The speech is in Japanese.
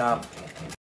した。